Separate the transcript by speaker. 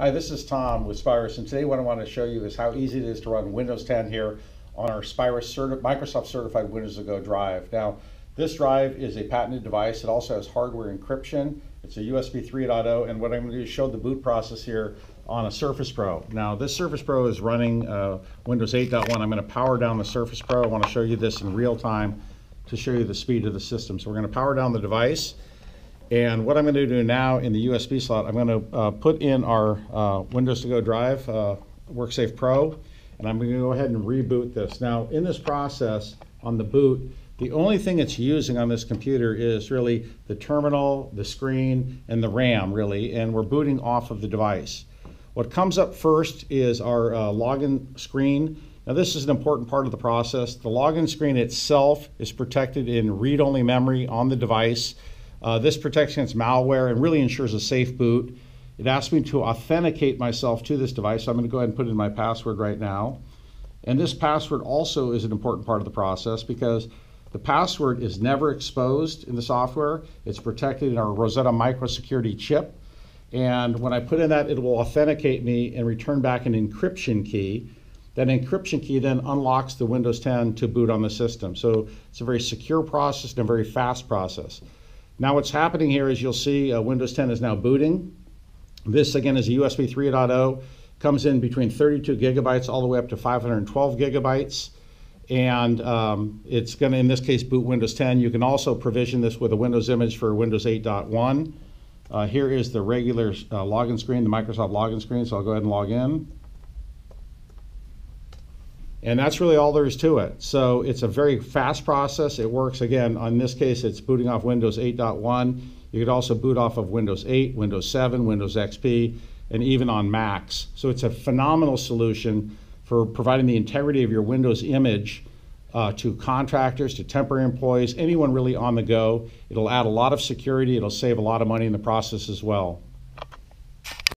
Speaker 1: Hi, this is Tom with Spyrus, and today what I want to show you is how easy it is to run Windows 10 here on our Spyrus certi- Microsoft Certified Windows to Go drive. Now, this drive is a patented device. It also has hardware encryption. It's a USB 3.0, and what I'm going to do is show the boot process here on a Surface Pro. Now, this Surface Pro is running uh, Windows 8.1. I'm going to power down the Surface Pro. I want to show you this in real time to show you the speed of the system. So we're going to power down the device. And what I'm going to do now in the USB slot, I'm going to uh, put in our uh, Windows to Go drive, uh, WorkSafe Pro, and I'm going to go ahead and reboot this. Now, in this process, on the boot, the only thing it's using on this computer is really the terminal, the screen, and the RAM, really, and we're booting off of the device. What comes up first is our uh, login screen. Now, this is an important part of the process. The login screen itself is protected in read only memory on the device. Uh, this protects against malware and really ensures a safe boot. It asks me to authenticate myself to this device, so I'm going to go ahead and put in my password right now. And this password also is an important part of the process because the password is never exposed in the software. It's protected in our Rosetta microsecurity chip. And when I put in that, it will authenticate me and return back an encryption key. That encryption key then unlocks the Windows 10 to boot on the system. So it's a very secure process and a very fast process. Now what's happening here is you'll see uh, Windows 10 is now booting. This again is a USB 3.0, comes in between 32 gigabytes all the way up to 512 gigabytes. And um, it's going to, in this case, boot Windows 10. You can also provision this with a Windows image for Windows 8.1. Uh, here is the regular uh, login screen, the Microsoft login screen. So I'll go ahead and log in. And that's really all there is to it. So it's a very fast process. It works again, on this case, it's booting off Windows 8.1. You could also boot off of Windows 8, Windows 7, Windows XP, and even on Macs. So it's a phenomenal solution for providing the integrity of your Windows image uh, to contractors, to temporary employees, anyone really on the go. It'll add a lot of security, it'll save a lot of money in the process as well.